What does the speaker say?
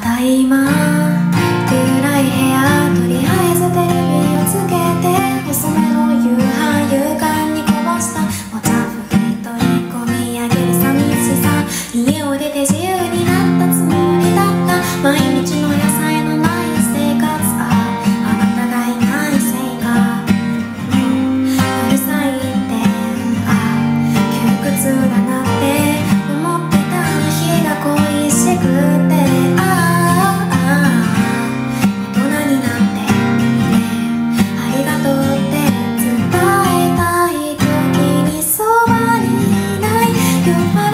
だいま暗い部屋とりあえずテレビをつけて遅めの夕飯夕刊にこぼしたお茶拭き取り込み上げる寂しさ家を出て自由になったつもりだった。毎日の野菜のない生活ああなた。がいないせいかうるさいってああ窮屈だな you